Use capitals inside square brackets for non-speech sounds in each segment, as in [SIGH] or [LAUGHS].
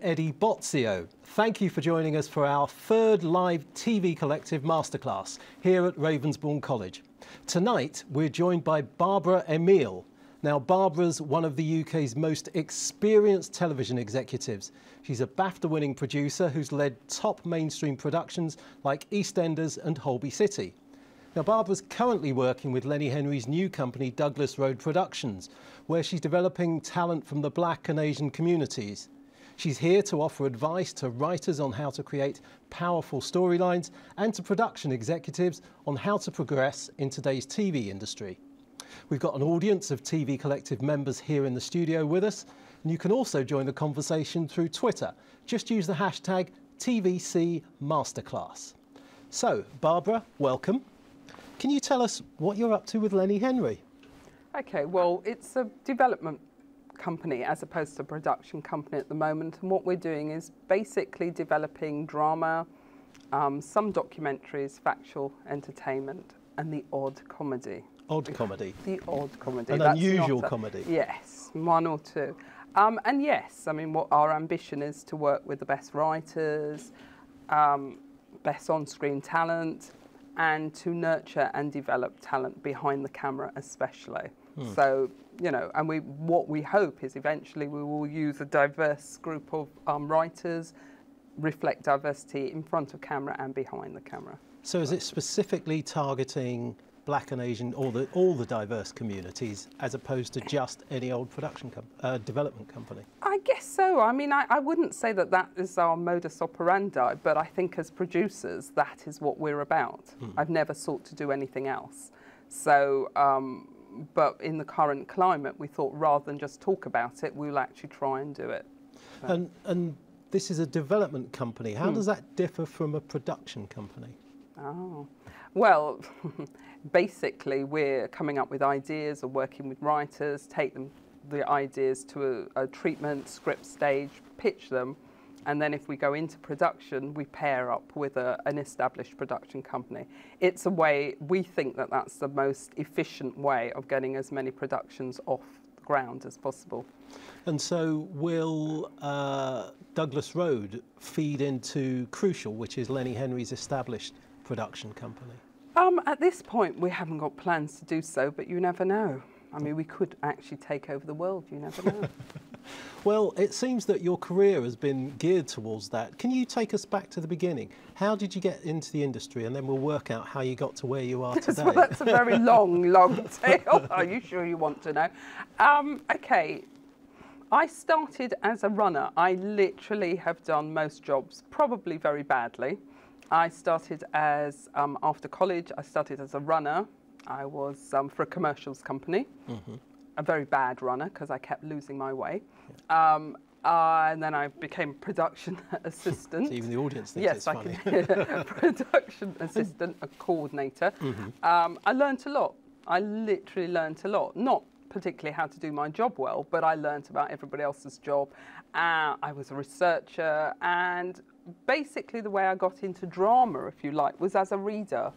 Eddie Bozio. Thank you for joining us for our third live TV collective masterclass here at Ravensbourne College. Tonight, we're joined by Barbara Emile. Now, Barbara's one of the UK's most experienced television executives. She's a BAFTA winning producer who's led top mainstream productions like EastEnders and Holby City. Now, Barbara's currently working with Lenny Henry's new company, Douglas Road Productions, where she's developing talent from the black and Asian communities. She's here to offer advice to writers on how to create powerful storylines and to production executives on how to progress in today's TV industry. We've got an audience of TV Collective members here in the studio with us, and you can also join the conversation through Twitter. Just use the hashtag TVC Masterclass. So, Barbara, welcome. Can you tell us what you're up to with Lenny Henry? Okay, well, it's a development company as opposed to a production company at the moment. And what we're doing is basically developing drama, um, some documentaries, factual entertainment, and the odd comedy. Odd comedy. The odd comedy. An That's unusual a- comedy. Yes, one or two. Um, and yes, I mean, what our ambition is to work with the best writers, um, best on-screen talent, and to nurture and develop talent behind the camera, especially. Hmm. So, you know, and we what we hope is eventually we will use a diverse group of um, writers, reflect diversity in front of camera and behind the camera. So is it specifically targeting black and Asian, or the, all the diverse communities, as opposed to just any old production com- uh, development company? I guess so. I mean, I, I wouldn't say that that is our modus operandi, but I think as producers, that is what we're about. I've never sought to do anything else. So, um, but in the current climate, we thought rather than just talk about it, we'll actually try and do it. And, and this is a development company. How Hmm. does that differ from a production company? Oh, well, [LAUGHS] basically, we're coming up with ideas or working with writers, take them the ideas to a, a treatment script stage, pitch them, and then if we go into production, we pair up with a, an established production company. It's a way we think that that's the most efficient way of getting as many productions off the ground as possible. And so will uh, Douglas Road feed into Crucial, which is Lenny Henry's established production company? Um, at this point, we haven't got plans to do so, but you never know. I mean, we could actually take over the world. You never know. [LAUGHS] Well, it seems that your career has been geared towards that. Can you take us back to the beginning? How did you get into the industry? And then we'll work out how you got to where you are [LAUGHS] today. well, that's a very [LAUGHS] long, long tale. [LAUGHS] Are you sure you want to know? Um, okay. I started as a runner. I literally have done most jobs probably very badly. I started as, um, after college, I started as a runner. I was um, for a commercials company, a very bad runner because I kept losing my way. Um, uh, and then I became production [LAUGHS] assistant. So even the audience thinks yes, it's I funny. can [LAUGHS] [LAUGHS] production assistant, a coordinator. Um, I learnt a lot. I literally learnt a lot. Not particularly how to do my job well, but I learnt about everybody else's job. Uh, I was a researcher, and basically the way I got into drama, if you like, was as a reader.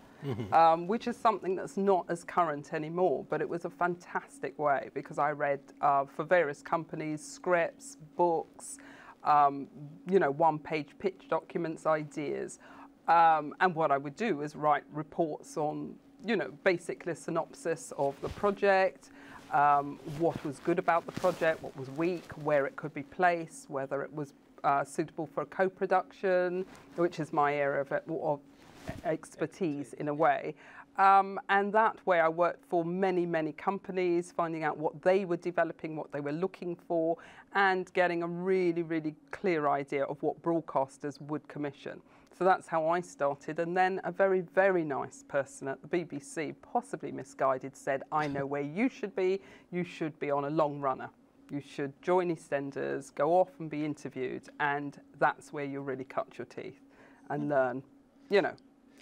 Um, which is something that's not as current anymore, but it was a fantastic way because I read uh, for various companies scripts, books, um, you know, one page pitch documents, ideas. Um, and what I would do is write reports on, you know, basically a synopsis of the project, um, what was good about the project, what was weak, where it could be placed, whether it was uh, suitable for a co production, which is my area of, of expertise in a way. Um, and that way, I worked for many, many companies, finding out what they were developing, what they were looking for, and getting a really, really clear idea of what broadcasters would commission. So that's how I started. And then a very, very nice person at the BBC, possibly misguided, said, I know [LAUGHS] where you should be. You should be on a long runner. You should join EastEnders, go off and be interviewed. And that's where you really cut your teeth and learn, you know,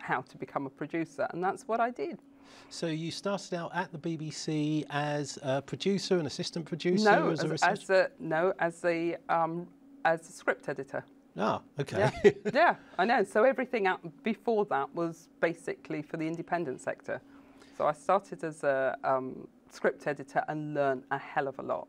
how to become a producer. And that's what I did. So you started out at the BBC as a producer, an assistant producer, No, as as, a as a no, as a um, as a script editor. Ah, okay. Yeah, [LAUGHS] yeah, I know. So everything out before that was basically for the independent sector. So I started as a um, script editor and learned a hell of a lot.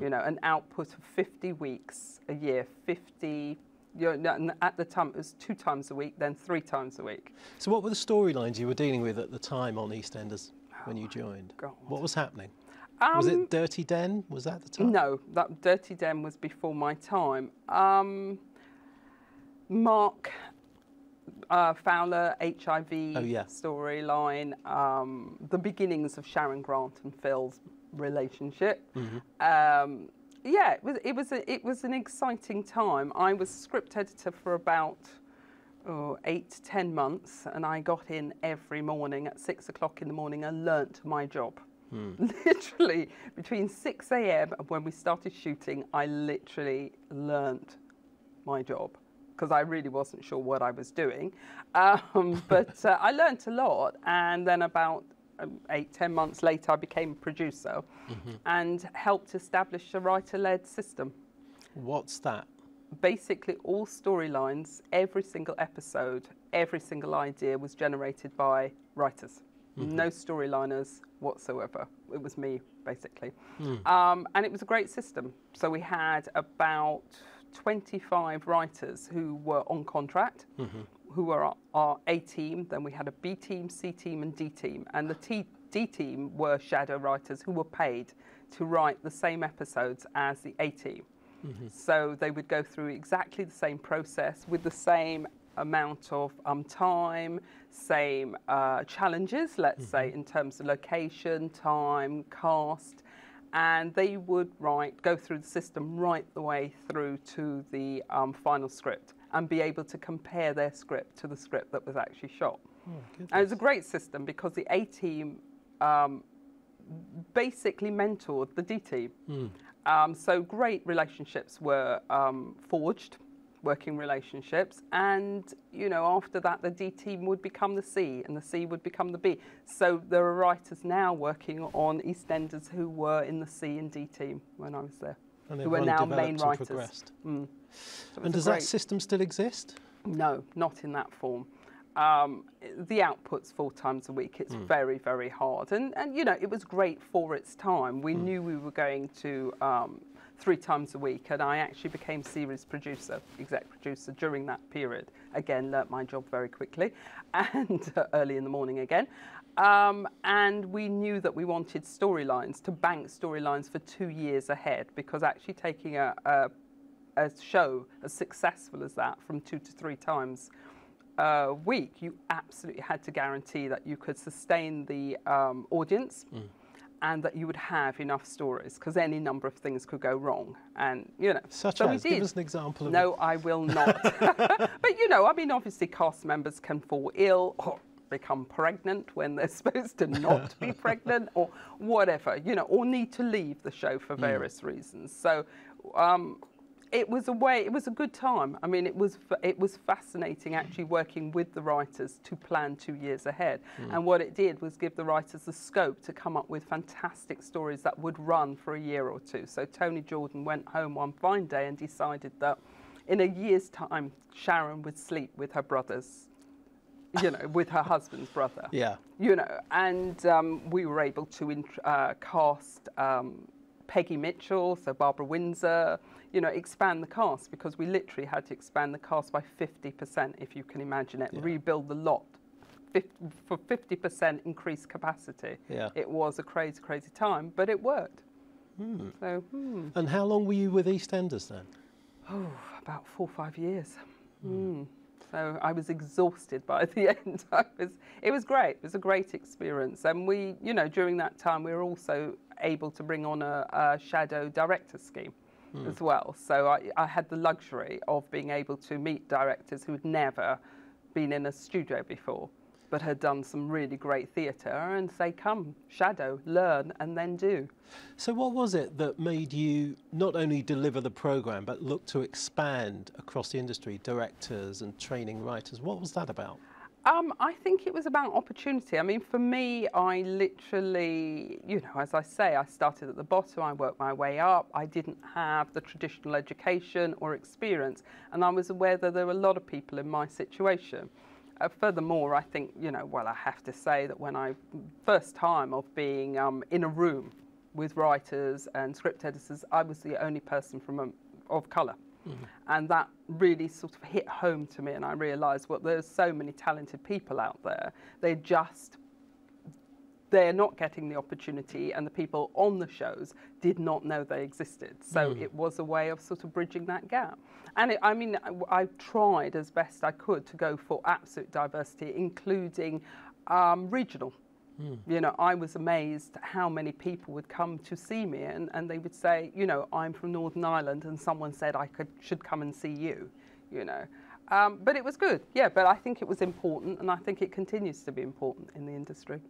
You know, an output of 50 weeks a year, 50. You know, and at the time, it was two times a week, then three times a week. So, what were the storylines you were dealing with at the time on EastEnders when you joined? God. What was happening? was Um, it Dirty Den? Was that the time? No, that Dirty Den was before my time. Um, Mark uh, Fowler, HIV Oh, yeah. storyline, um, the beginnings of Sharon Grant and Phil's relationship. Mm-hmm. Um, yeah, it was it was a, it was an exciting time. I was script editor for about oh, eight to ten months, and I got in every morning at six o'clock in the morning and learnt my job. [LAUGHS] Literally between six a.m. and when we started shooting, I literally learnt my job because I really wasn't sure what I was doing. Um, [LAUGHS] but uh, I learnt a lot, and then about Uh, eight, ten months later, I became a producer mm-hmm. and helped establish a writer-led system. What's that? Basically, all storylines, every single episode, every single idea was generated by writers. Mm-hmm. No storyliners whatsoever. It was me, basically. Hmm. Um, and it was a great system. So we had about 25 writers who were on contract, mm-hmm. Who were our, our A team. Then we had a B team, C team, and D team. And the T, D team were shadow writers who were paid to write the same episodes as the A team. So they would go through exactly the same process with the same amount of um, time, same uh, challenges, let's say, in terms of location, time, cast, and they would write, go through the system right the way through to the um, final script and be able to compare their script to the script that was actually shot. And it was a great system because the A team um, basically mentored the D team. Um, so great relationships were um, forged, working relationships, and you know after that the D team would become the C, and the C would become the B. So there are writers now working on EastEnders who were in the C and D team when I was there, who are now main writers. Mm. So And does a that system still exist? no, not in that form. Um, the output's four times a week. It's very, very hard. And, and, you know, it was great for its time. We knew we were going to um, three times a week, and I actually became series producer, exec producer during that period. Again, learnt my job very quickly [LAUGHS] and uh, early in the morning again. Um, and we knew that we wanted storylines to bank storylines for two years ahead because actually taking a, a a show as successful as that from two to three times a week, you absolutely had to guarantee that you could sustain the um, audience and that you would have enough stories because any number of things could go wrong. And, you know, Such so as? we Give us an example of No, I will [LAUGHS] not. [LAUGHS] but you know, I mean, obviously, cast members can fall ill or become pregnant when they're [LAUGHS] supposed to not be [LAUGHS] pregnant, or whatever, you know, or need to leave the show for various reasons. So. Um, it was a way. It was a good time. I mean, it was it was fascinating actually working with the writers to plan two years ahead. And what it did was give the writers the scope to come up with fantastic stories that would run for a year or two. So Tony Jordan went home one fine day and decided that in a year's time, Sharon would sleep with her brothers. You know, with her husband's brother Yeah. you know, and um, we were able to uh, cast um, Peggy Mitchell, so Barbara Windsor, you know, expand the cast because we literally had to expand the cast by 50%, if you can imagine it, rebuild the lot for 50% increased capacity. Yeah. It was a crazy, crazy time, but it worked. So, hmm, And how long were you with EastEnders then? oh, about four or five years. Hmm. So I was exhausted by [LAUGHS] the end. I was, it was great. It was a great experience. And we, you know, during that time, we were also able to bring on a, a shadow director scheme hmm. as well. So I, I had the luxury of being able to meet directors who'd never been in a studio before, but had done some really great theatre and say, come, shadow, learn, and then do. So, what was it that made you not only deliver the program but look to expand across the industry, directors and training writers? What was that about? Um, I think it was about opportunity. I mean, for me, I literally, you know, as I say, I started at the bottom, I worked my way up. I didn't have the traditional education or experience, and I was aware that there were a lot of people in my situation. Uh, furthermore, I think, you know, well, I have to say that when I, first time of being um, in a room with writers and script editors, I was the only person from a, of color. And that really sort of hit home to me, and I realised, well, there's so many talented people out there. They just they're not getting the opportunity, and the people on the shows did not know they existed. So it was a way of sort of bridging that gap. And it, I mean, I, I tried as best I could to go for absolute diversity, including um, regional. You know, I was amazed how many people would come to see me and, and they would say, you know, I'm from Northern Ireland and someone said I could should come and see you, you know. Um, but it was good, yeah, but I think it was important and I think it continues to be important in the industry.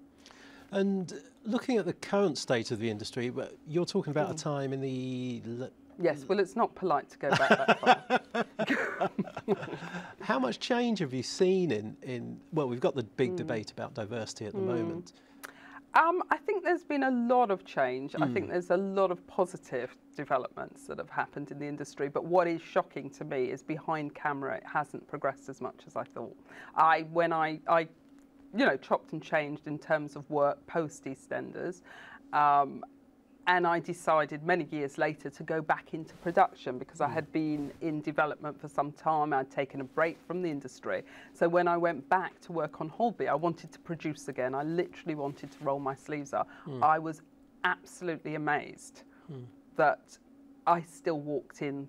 And looking at the current state of the industry, you're talking about Mm. a time in the. Yes, well, it's not polite to go back that far. [LAUGHS] How much change have you seen in, in well, we've got the Mm. big debate about diversity at the moment. Um, I think there's been a lot of change. I Hmm. think there's a lot of positive developments that have happened in the industry. But what is shocking to me is behind camera, it hasn't progressed as much as I thought. I, when I, I you know, chopped and changed in terms of work post EastEnders, um, and I decided many years later to go back into production because I hmm. had been in development for some time. I'd taken a break from the industry. So when I went back to work on Holby, I wanted to produce again. I literally wanted to roll my sleeves up. Hmm. I was absolutely amazed hmm. that I still walked in,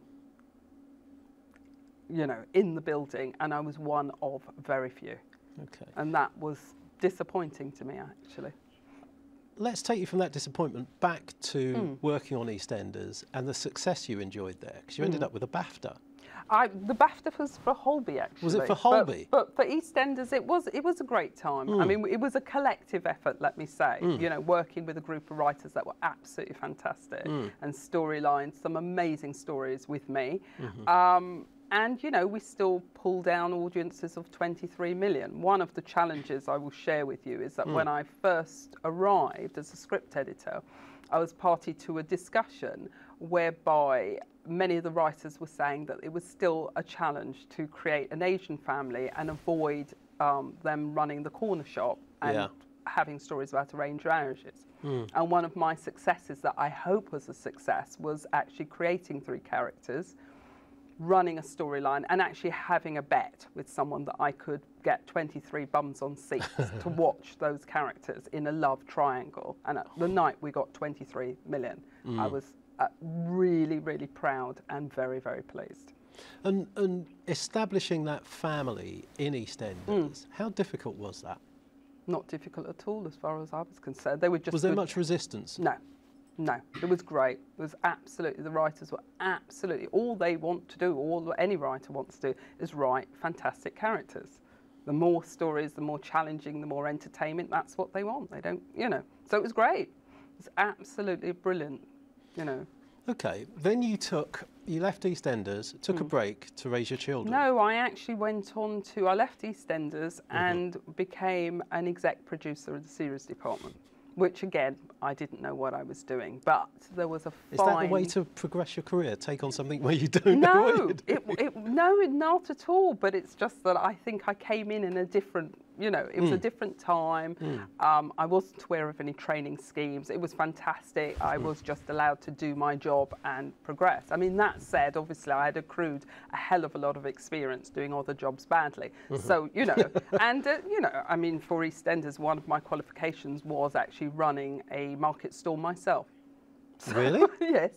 you know, in the building and I was one of very few. Okay. And that was disappointing to me, actually. Let's take you from that disappointment back to Hmm. working on EastEnders and the success you enjoyed there, because you ended Hmm. up with a BAFTA. I, the BAFTA was for Holby actually. Was it for but- Holby? But, for EastEnders, it was it was a great time. Hmm. I mean, it was a collective effort, let me say. You know, working with a group of writers that were absolutely fantastic Hmm. and storylines, some amazing stories with me. Mm-hmm. Um, and you know, we still pull down audiences of 23 million. One of the challenges I will share with you is that Hmm. when I first arrived as a script editor, I was party to a discussion whereby many of the writers were saying that it was still a challenge to create an Asian family and avoid um, them running the corner shop and Yeah. having stories about arranged marriages. And one of my successes that I hope was a success was actually creating three characters, running a storyline, and actually having a bet with someone that I could get 23 bums on seats [LAUGHS] to watch those characters in a love triangle. And at the night we got 23 million. I was uh, really, really proud and very, very pleased. And, and establishing that family in EastEnders, how difficult was that? Not difficult at all as far as I was concerned. They were just Was there good- much resistance? No, no. It was great. It was absolutely, the writers were absolutely, all they want to do, all any writer wants to do is write fantastic characters. The more stories, the more challenging, the more entertainment, that's what they want. They don't, you know. So it was great. It was absolutely brilliant, you know. Okay, then you took, you left EastEnders, took a break to raise your children. Hmm. No, I actually went on to, I left EastEnders and became an exec producer of the series department, which again, I didn't know what I was doing, but there was a fine... Is that the way to progress your career? Take on something where you don't know what No, you're doing? it, it, no, not at all. But it's just that I think I came in in a different, you know, it was Hmm. a different time. Um, I wasn't aware of any training schemes. It was fantastic. I Hmm. was just allowed to do my job and progress. I mean, that said, obviously, I had accrued a hell of a lot of experience doing other jobs badly. Mm-hmm. So, you know, [LAUGHS] and, uh, you know, I mean, for EastEnders, one of my qualifications was actually running a market store myself. [LAUGHS] Really? [LAUGHS] yes.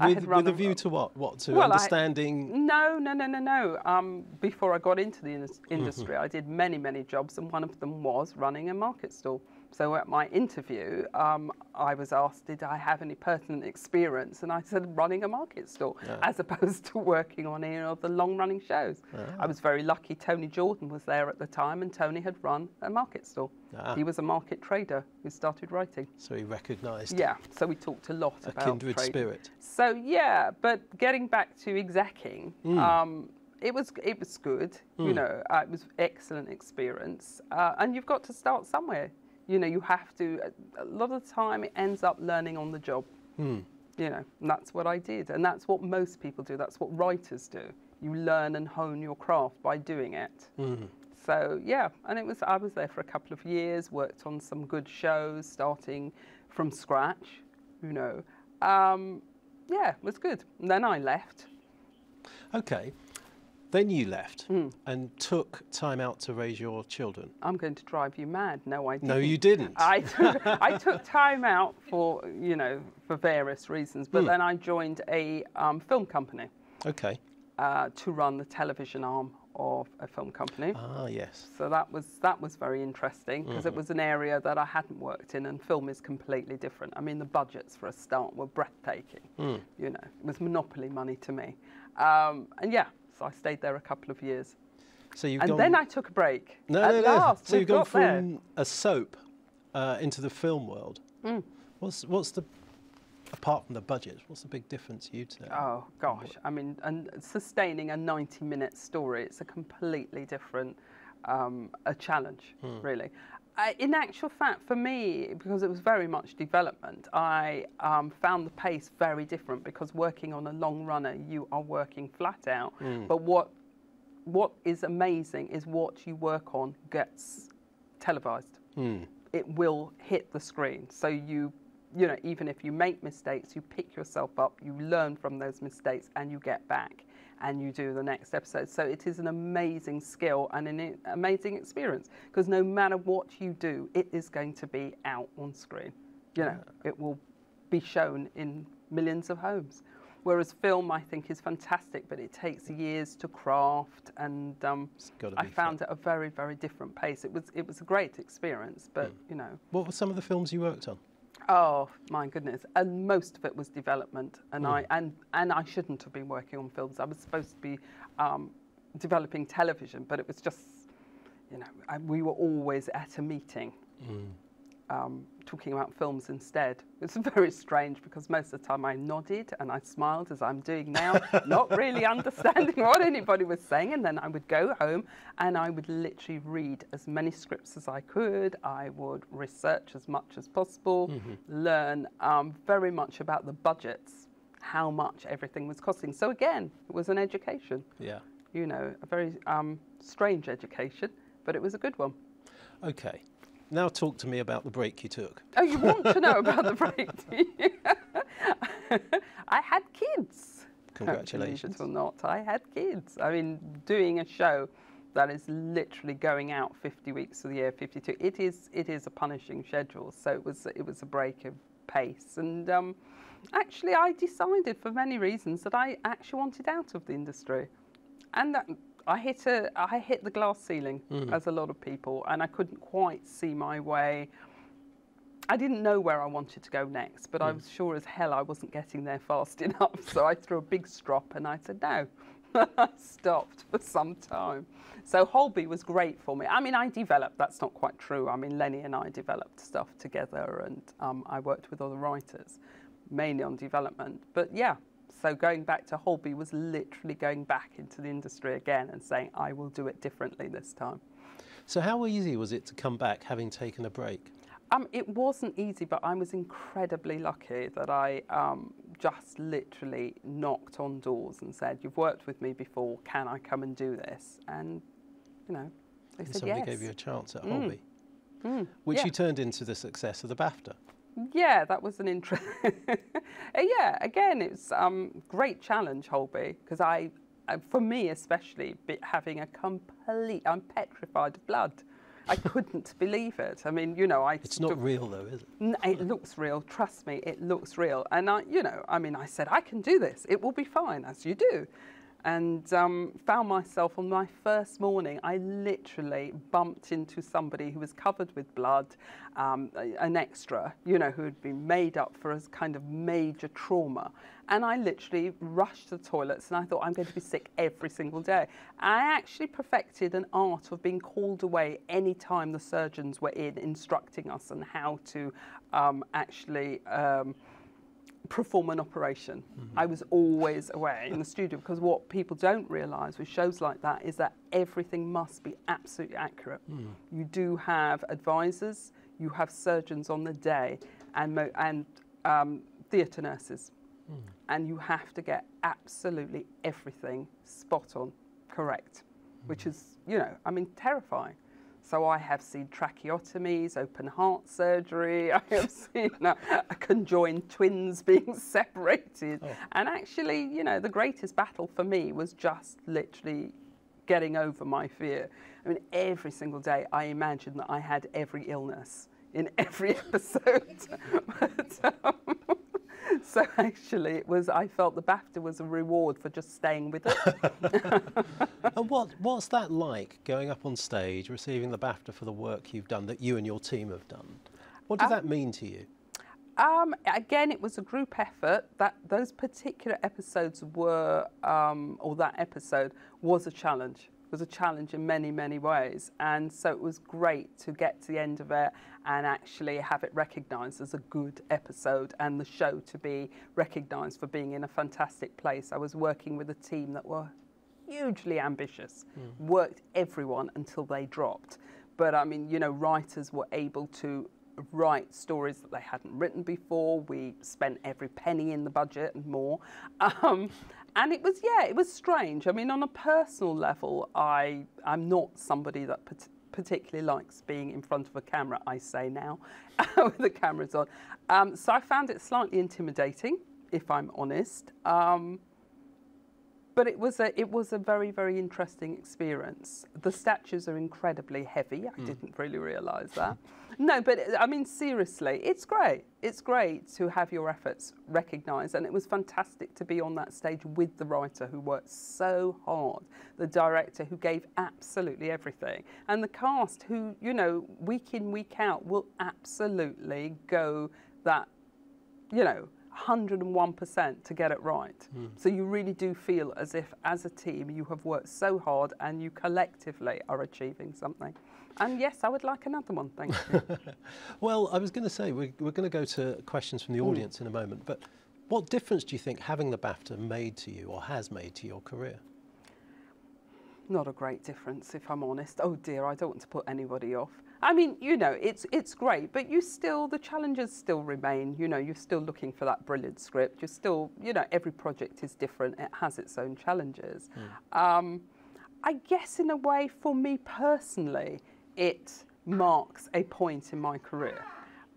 With, with a view to what? What to Well, I- understanding? no, no, no, no, no. Um, before I got into the indus- [LAUGHS] industry, I did many, many jobs, and one of them was running a market stall. So at my interview, um, I was asked, did I have any pertinent experience? And I said, running a market stall, as opposed [LAUGHS] to working on any of the long-running shows. I was very lucky. Tony Jordan was there at the time, and Tony had run a market stall. Ah. He was a market trader who started writing. So he recognised Yeah, so we talked a lot a about kindred trading. spirit. So yeah, but getting back to execing, Hmm. um, it was it was good. You know, uh, it was excellent experience, uh, and you've got to start somewhere. You know, you have to. A lot of the time, it ends up learning on the job. Hmm. You know, and that's what I did, and that's what most people do. That's what writers do. You learn and hone your craft by doing it. Hmm. So yeah, and it was I was there for a couple of years, worked on some good shows, starting from scratch. you know. Um, yeah, it was good. And then I left. Okay. Then you left Hmm. and took time out to raise your children. I'm going to drive you mad. No, I didn't. No, you didn't. I [LAUGHS] took, I took time out for, you know, for various reasons, Hmm. but then I joined a um, film company Okay. uh, to run the television arm of a film company. Ah, yes. So that was that was very interesting because Mm-hmm. it was an area that I hadn't worked in, and film is completely different. I mean, the budgets for a start were breathtaking. Mm. You know, it was monopoly money to me, um, and yeah, I stayed there a couple of years, So you've and gone. then I took a break. no, At no, no. last, so you've gone got there. from a soap uh, into the film world. Mm. What's what's the apart from the budget? What's the big difference you'd say? Oh gosh, I mean, and sustaining a 90-minute story, it's a completely different um, a challenge, really. In actual fact, for me, because it was very much development, I um, found the pace very different because working on a long runner, you are working flat out. But what what is amazing is what you work on gets televised Hmm. it will hit the screen. So you, you know, even if you make mistakes, you pick yourself up, you learn from those mistakes, and you get back and you do the next episode. So it is an amazing skill and an amazing experience because no matter what you do, it is going to be out on screen. You know, it will be shown in millions of homes. Whereas film, I think, is fantastic, but it takes years to craft, and um, I found it a very, very different pace. It was, it was a great experience, but you know, What were some of the films you worked on? Oh my goodness, and most of it was development, and I and and I shouldn't have been working on films. I was supposed to be um, developing television, but it was just, you know, I, we were always at a meeting. Um, talking about films instead. It's [LAUGHS] very strange because most of the time I nodded and I smiled as I'm doing now, [LAUGHS] not really understanding what anybody was saying. And then I would go home and I would literally read as many scripts as I could. I would research as much as possible, learn um, very much about the budgets, how much everything was costing. So again, it was an education, Yeah. you know, a very um, strange education, but it was a good one. Okay. Now talk to me about the break you took. Oh, you want to know about the break? do [LAUGHS] you? [LAUGHS] I had kids. Congratulations. Believe it or not, I had kids. I mean, doing a show that is literally going out 50 weeks of the year, 52. It is it is a punishing schedule. So it was it was a break of pace, and um, actually, I decided for many reasons that I actually wanted out of the industry, and that. I hit a, I hit the glass ceiling, as a lot of people, and I couldn't quite see my way. I didn't know where I wanted to go next, but I was sure as hell I wasn't getting there fast [LAUGHS] enough. So I threw a big strop and I said no. [LAUGHS] I stopped for some time. So Holby was great for me. I mean, I developed, that's not quite true. I mean, Lenny and I developed stuff together and um, I worked with other writers, mainly on development. But yeah, so going back to Holby was literally going back into the industry again and saying, I will do it differently this time. So how easy was it to come back having taken a break? Um, it wasn't easy, but I was incredibly lucky that I um, just literally knocked on doors and said, "You've worked with me before. Can I come and do this?" And you know, they And said somebody yes. gave you a chance at Holby, Mm, which yeah. you turned into the success of the BAFTA. Yeah, that was an interest. [LAUGHS] yeah, again, it's um, great challenge, Holby, because I, uh, for me especially, having a complete, I'm petrified of blood. I [LAUGHS] couldn't believe it. I mean, you know, I. It's not real though, is it? It looks real. Trust me, it looks real. And I, you know, I mean, I said I can do this. It will be fine, as you do. And um, found myself on my first morning. I literally bumped into somebody who was covered with blood, um, an extra, you know, who had been made up for a kind of major trauma. And I literally rushed to the toilets, and I thought I'm going to be sick every single day. I actually perfected an art of being called away any time the surgeons were in, instructing us on how to um, actually. Perform an operation. Mm-hmm. I was always away in the studio because what people don't realise with shows like that is that everything must be absolutely accurate. Hmm. You do have advisors, you have surgeons on the day, and mo- and um, theatre nurses, hmm. and you have to get absolutely everything spot on, correct, which hmm. is you know I mean terrifying. So I have seen tracheotomies, open heart surgery. [LAUGHS] I have seen uh, conjoined twins being [LAUGHS] separated. Oh. And actually, you know, the greatest battle for me was just literally getting over my fear. I mean, every single day I imagined that I had every illness in every [LAUGHS] episode. but, um, [LAUGHS] so actually, it was. I felt the BAFTA was a reward for just staying with it. [LAUGHS] and what, what's that like, going up on stage, receiving the BAFTA for the work you've done, that you and your team have done? What does Um, that mean to you? Um, again, it was a group effort. That those particular episodes were, um, or that episode was a challenge. Was a challenge in many, many ways, and so it was great to get to the end of it and actually have it recognised as a good episode, and the show to be recognised for being in a fantastic place. I was working with a team that were hugely ambitious, worked everyone until they dropped. But I mean, you know, writers were able to write stories that they hadn't written before. We spent every penny in the budget and more. [LAUGHS] Um, and it was, yeah, it was strange. I mean, on a personal level, I, I'm not somebody that particularly likes being in front of a camera, I say now, [LAUGHS] with the cameras on. Um, so I found it slightly intimidating, if I'm honest. Um, but it was a it was a very very interesting experience. The statues are incredibly heavy. I hmm. didn't really realise that. [LAUGHS] no, but I mean seriously, it's great. It's great to have your efforts recognised, and it was fantastic to be on that stage with the writer who worked so hard, the director who gave absolutely everything, and the cast who you know week in week out will absolutely go that you know, 101% to get it right. Hmm. So you really do feel as if, as a team, you have worked so hard and you collectively are achieving something. And yes, I would like another one, thank you. [LAUGHS] Well, I was going to say, we're, we're going to go to questions from the hmm. audience in a moment, but what difference do you think having the BAFTA made to you or has made to your career? Not a great difference, if I'm honest. Oh dear, I don't want to put anybody off. I mean, you know, it's it's great, but you still the challenges still remain. You know, you're still looking for that brilliant script. You're still, you know, every project is different. It has its own challenges. Um, I guess in a way, for me personally, it marks a point in my career.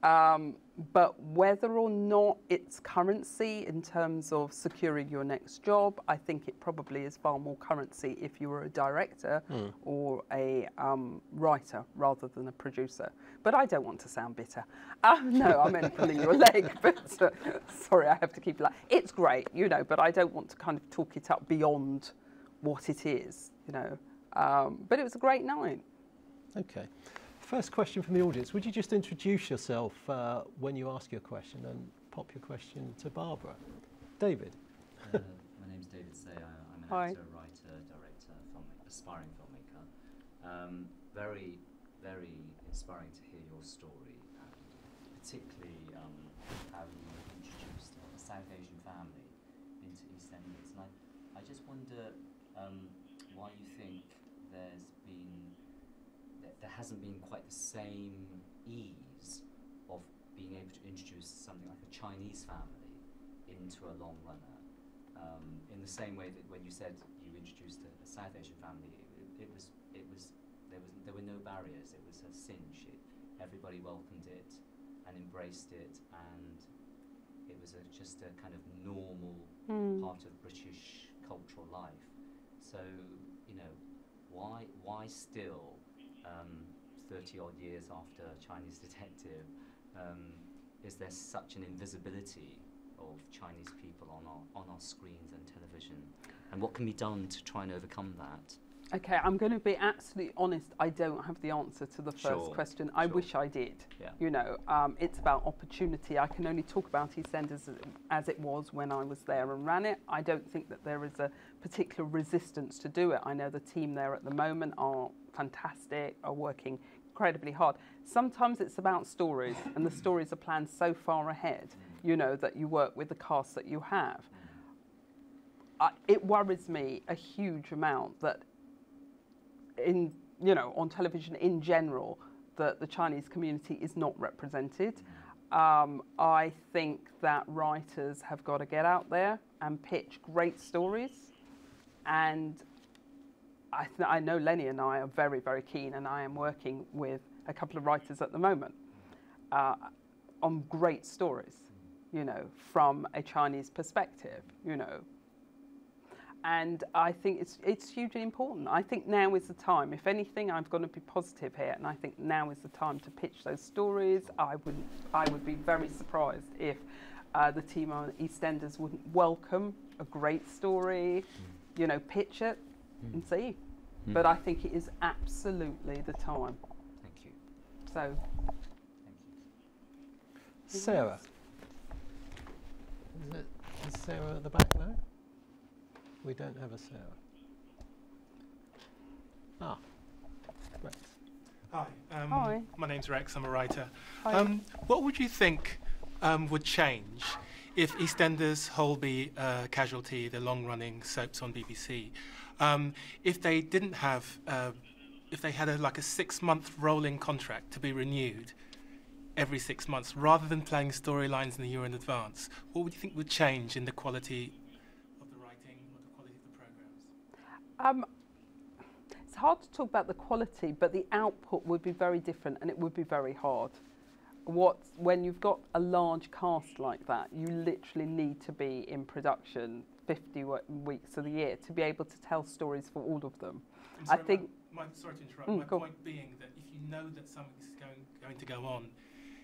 Um, but whether or not it's currency in terms of securing your next job, I think it probably is far more currency if you were a director or a um, writer rather than a producer. But I don't want to sound bitter. [LAUGHS] Um, no, I'm only pulling your [LAUGHS] leg, but uh, sorry, I have to keep it like It's great, you know, but I don't want to kind of talk it up beyond what it is, you know. Um, but it was a great night. Okay. First question from the audience. Would you just introduce yourself uh, when you ask your question and pop your question to Barbara? David. Uh, my name's David Say. I, I'm an Hi. actor, writer, director, filmmaker, aspiring filmmaker. Um, very, very inspiring to hear your story, and particularly um, how you introduced a South Asian family into East EastEnders. And I, I just wonder um, why you think there's been that there hasn't been quite the same ease of being able to introduce something like a Chinese family into a long runner. Um, in the same way that when you said you introduced a, a South Asian family, it, it was it was there was there were no barriers. It was a cinch. It, everybody welcomed it and embraced it, and it was a, just a kind of normal Mm. part of British cultural life. So you know, why why still um, thirty odd years after Chinese Detective um, is there such an invisibility of Chinese people on our on our screens and television, and what can be done to try and overcome that? Okay, I'm going to be absolutely honest. I don't have the answer to the first Sure, question. I sure. wish I did. Yeah. You know, um, it's about opportunity. I can only talk about EastEnders as, as it was when I was there and ran it. I don't think that there is a particular resistance to do it. I know the team there at the moment are fantastic, are working incredibly hard. Sometimes it's about stories, and the stories are planned so far ahead, you know, that you work with the cast that you have. I, it worries me a huge amount that in you know on television in general that the Chinese community is not represented. Um, I think that writers have got to get out there and pitch great stories, and I, I know Lenny and I are very, very keen, and I am working with a couple of writers at the moment uh, on great stories, you know, from a Chinese perspective, you know. And I think it's, it's hugely important. I think now is the time. If anything, I'm going to be positive here, and I think now is the time to pitch those stories. I would, I would be very surprised if uh, the team on EastEnders wouldn't welcome a great story, mm. you know, pitch it mm. and see. Mm. But I think it is absolutely the time. Thank you. So. Thank you. Sarah. Is, it, is Sarah at the back now? We don't have a Sarah. Ah, Rex. Hi. Um, Hi. My name's Rex. I'm a writer. Hi. Um, what would you think um, would change if EastEnders, Holby, uh, Casualty, the long-running soaps on BBC, um, if they didn't have, uh, if they had a, like a six-month rolling contract to be renewed every six months, rather than playing storylines in the year in advance, what would you think would change in the quality of the writing or the quality of the programs? Um, it's hard to talk about the quality, but the output would be very different, and it would be very hard what when you've got a large cast like that, you literally need to be in production 50 weeks of the year to be able to tell stories for all of them. I think. My, my, sorry to interrupt. Mm, my point on. being that if you know that something's going, going to go on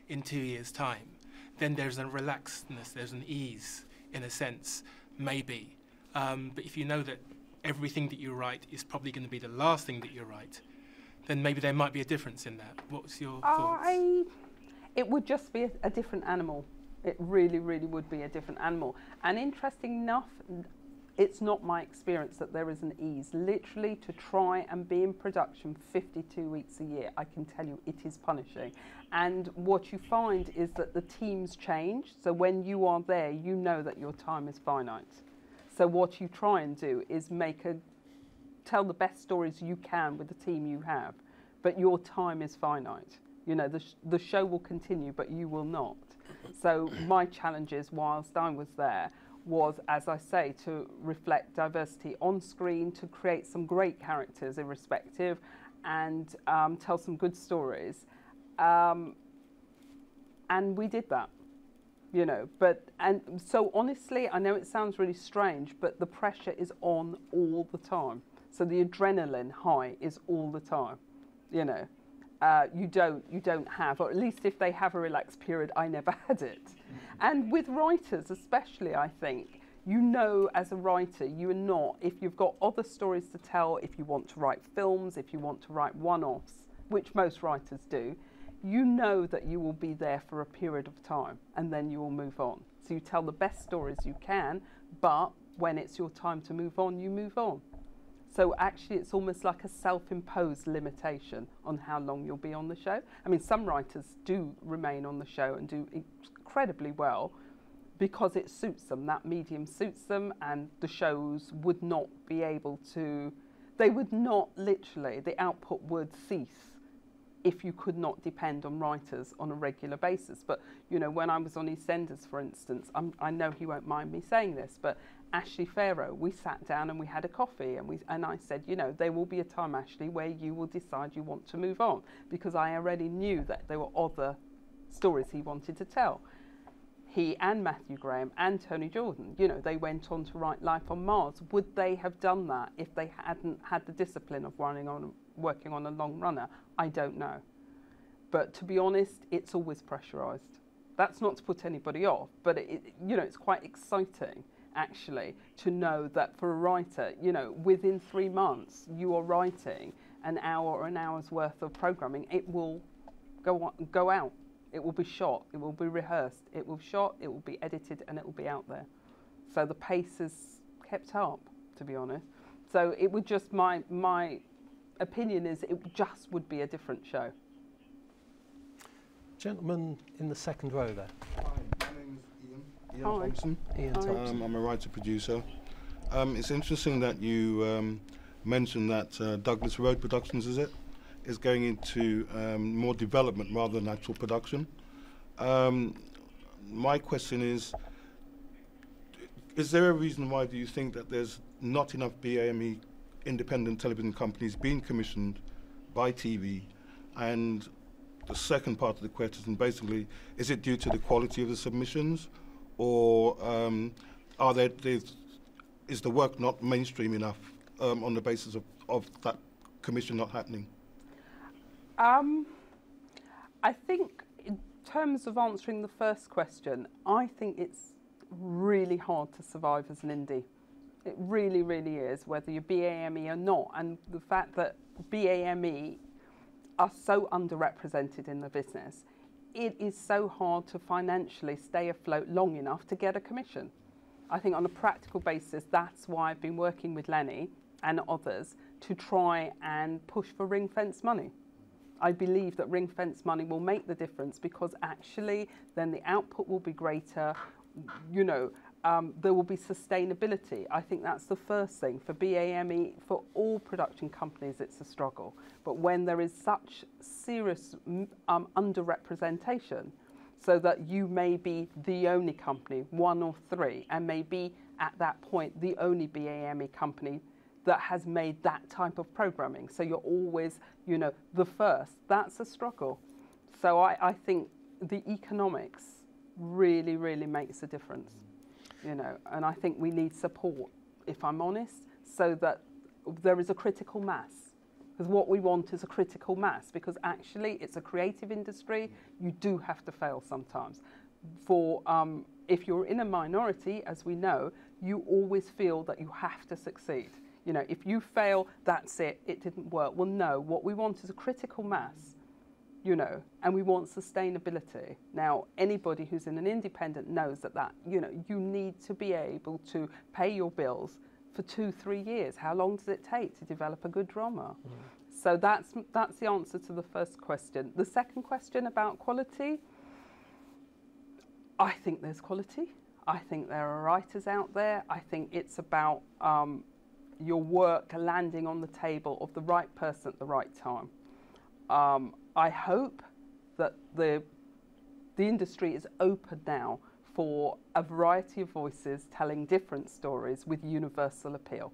in two years' time, then there's a relaxedness, there's an ease in a sense, maybe. Um, but if you know that everything that you write is probably going to be the last thing that you write, then maybe there might be a difference in that. What's your thoughts? I it would just be a, a different animal. It really, really would be a different animal. And interesting enough, it's not my experience that there is an ease. Literally, to try and be in production 52 weeks a year, I can tell you it is punishing. And what you find is that the teams change. So when you are there, you know that your time is finite. So what you try and do is make a tell the best stories you can with the team you have, but your time is finite. You know, the, sh- the show will continue, but you will not. So my challenges whilst I was there was, as I say, to reflect diversity on screen, to create some great characters irrespective, and um, tell some good stories. Um, and we did that, you know. But and so honestly, I know it sounds really strange, but the pressure is on all the time. So the adrenaline high is all the time, you know uh, you don't you don't have, or at least if they have a relaxed period, I never [LAUGHS] had it. And with writers, especially, I think you know as a writer, you are not if you've got other stories to tell, if you want to write films, if you want to write one-offs, which most writers do, you know that you will be there for a period of time, and then you will move on. So you tell the best stories you can, but when it's your time to move on, you move on. So actually, it's almost like a self-imposed limitation on how long you'll be on the show. I mean, some writers do remain on the show and do incredibly well because it suits them. That medium suits them, and the shows would not be able to. They would not literally. The output would cease if you could not depend on writers on a regular basis. But you know, when I was on EastEnders, for instance, I'm, i know he won't mind me saying this, but Ashley Pharoah, we sat down and we had a coffee and we and I said, you know, there will be a time, Ashley, where you will decide you want to move on because I already knew that there were other stories he wanted to tell. He and Matthew Graham and Tony Jordan, you know, they went on to write Life on Mars. Would they have done that if they hadn't had the discipline of running on working on a long runner? I don't know. But to be honest, it's always pressurized. That's not to put anybody off, but it, you know, it's quite exciting actually to know that for a writer, you know, within three months you are writing an hour or an hour's worth of programming. It will go on, go out. It will be shot. It will be rehearsed. It will be shot. It will be edited, and it will be out there. So the pace is kept up, to be honest. So it would just my my opinion is it just would be a different show. Gentleman in the second row there. Hi, Ian Hi. Thompson. Ian Thompson. Um, I'm a writer producer. Um, it's interesting that you um, mentioned that uh, Douglas Road Productions, is it, is going into um, more development rather than actual production. Um, my question is, is there a reason why do you think that there's not enough BAME independent television companies being commissioned by TV? And the second part of the question, basically, is it due to the quality of the submissions, or um, are there, is the work not mainstream enough um, on the basis of, of that commission not happening? Um, I think in terms of answering the first question, I think it's really hard to survive as an indie. It really, really is, whether you're BAME or not. And the fact that BAME are so underrepresented in the business, it is so hard to financially stay afloat long enough to get a commission. I think on a practical basis, that's why I've been working with Lenny and others to try and push for ring fence money. I believe that ring fence money will make the difference because actually then the output will be greater, you know, um, there will be sustainability. I think that's the first thing. For BAME, for all production companies, it's a struggle. But when there is such serious um, underrepresentation, so that you may be the only company, one or three, and maybe at that point the only BAME company that has made that type of programming. So you're always, you know, the first. That's a struggle. So I, I think the economics really, really makes a difference, you know, and I think we need support, if I'm honest, so that there is a critical mass. Because what we want is a critical mass, because actually it's a creative industry, you do have to fail sometimes. For um, if you're in a minority, as we know, you always feel that you have to succeed. You know, if you fail, that's it, it didn't work. Well, no, what we want is a critical mass, you know, and we want sustainability. Now, anybody who's in an independent knows that, that, you know, you need to be able to pay your bills for two, three years. How long does it take to develop a good drama? Mm. So that's, that's the answer to the first question. The second question about quality, I think there's quality. I think there are writers out there. I think it's about um, your work landing on the table of the right person at the right time. Um, I hope that the, the industry is open now for a variety of voices telling different stories with universal appeal.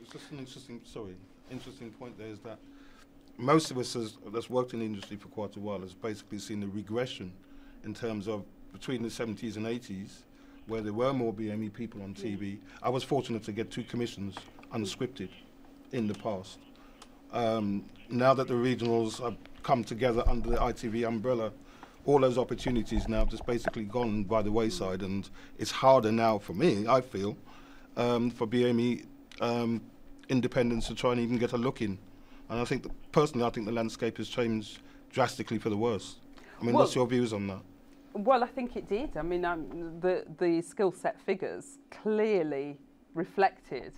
It's just an interesting, sorry, interesting point there is that most of us has, that's worked in the industry for quite a while has basically seen a regression in terms of between the 70s and 80s where there were more BME people on TV. I was fortunate to get two commissions unscripted in the past. Um, now that the regionals have come together under the ITV umbrella, all those opportunities now have just basically gone by the wayside, and it's harder now for me, I feel, um, for BME um, independents to try and even get a look in. And I think, personally, I think the landscape has changed drastically for the worse. I mean, well, what's your views on that? Well, I think it did. I mean, um, the, the Skillset figures clearly reflected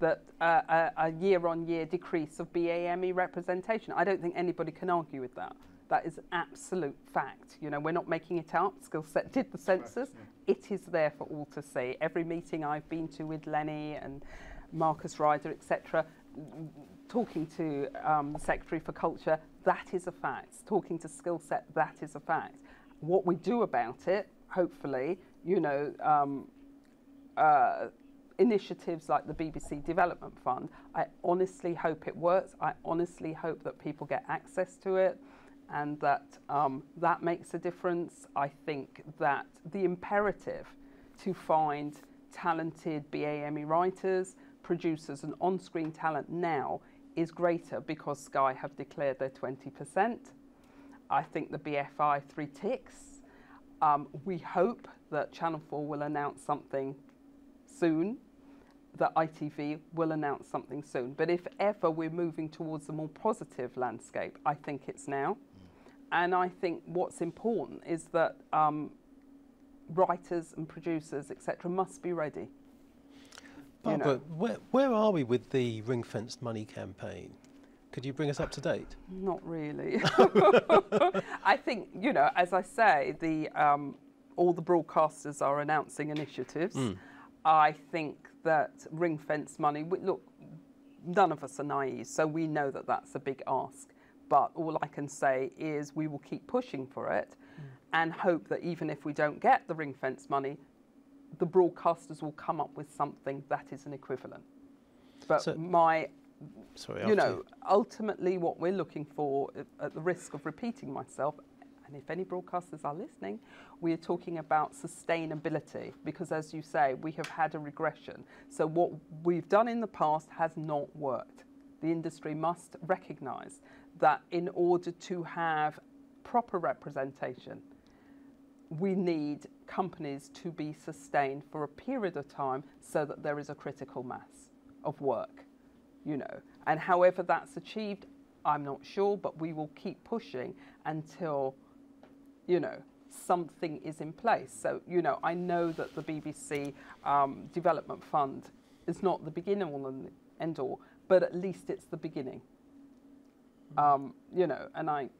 that uh, a, year-on-year decrease of BAME representation. I don't think anybody can argue with that. That is absolute fact. You know, we're not making it up. Skillset did the census. Yeah. It is there for all to see. Every meeting I've been to with Lenny and Marcus Ryder, etc., talking to um, the Secretary for Culture, that is a fact. Talking to Skillset, that is a fact what we do about it, hopefully, you know, um, uh, initiatives like the BBC Development Fund, I honestly hope it works. I honestly hope that people get access to it and that um, that makes a difference. I think that the imperative to find talented BAME writers, producers and on-screen talent now is greater because Sky have declared their 20%. I think the BFI three ticks. Um, we hope that Channel 4 will announce something soon, that ITV will announce something soon. But if ever we're moving towards a more positive landscape, I think it's now. And I think what's important is that um, writers and producers, etc., must be ready. Barbara, you know. where, where are we with the ring fenced money campaign? Could you bring us up to date? Not really. [LAUGHS] I think, you know, as I say, the, um, all the broadcasters are announcing initiatives. Mm. I think that ring fence money, we, look, none of us are naive, so we know that that's a big ask. But all I can say is we will keep pushing for it mm. and hope that even if we don't get the ring fence money, the broadcasters will come up with something that is an equivalent. But So- my Sorry, you know, ultimately what we're looking for, at the risk of repeating myself, and if any broadcasters are listening, we are talking about sustainability because, as you say, we have had a regression. So, what we've done in the past has not worked. The industry must recognise that in order to have proper representation, we need companies to be sustained for a period of time so that there is a critical mass of work you know. And however that's achieved, I'm not sure, but we will keep pushing until, you know, something is in place. So, you know, I know that the BBC um, Development Fund is not the beginning all and end all, but at least it's the beginning. Um, you know, and I,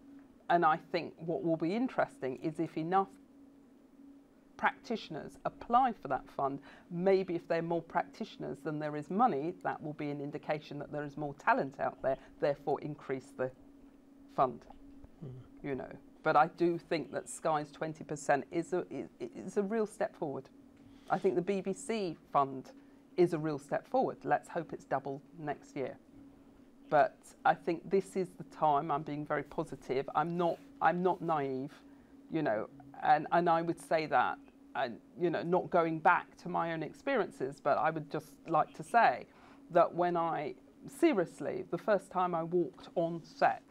and I think what will be interesting is if enough practitioners apply for that fund, maybe if there are more practitioners than there is money, that will be an indication that there is more talent out there, therefore increase the fund. You know, but I do think that Sky's 20% is a, is, a real step forward. I think the BBC fund is a real step forward. Let's hope it's double next year. But I think this is the time. I'm being very positive. I'm not. I'm not naive, you know. And and I would say that, and you know, not going back to my own experiences, but I would just like to say that when I seriously, the first time I walked on set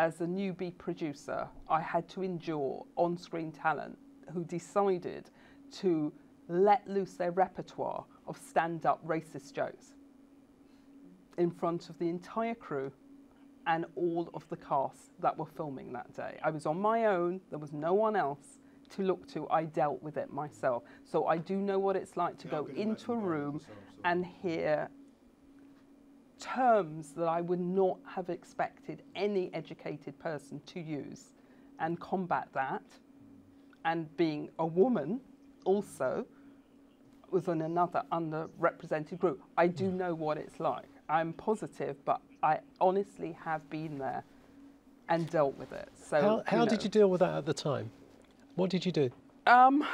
as a newbie producer, I had to endure on-screen talent who decided to let loose their repertoire of stand-up racist jokes in front of the entire crew and all of the cast that were filming that day. I was on my own, there was no one else to look to. I dealt with it myself. So I do know what it's like to Yeah, go into a room myself, so- and hear terms that I would not have expected any educated person to use and combat that. And being a woman also was in another underrepresented group. I Hmm. do know what it's like. I'm positive, but I honestly have been there and dealt with it. So how, how did know. you deal with that at the time? What did you do? Um,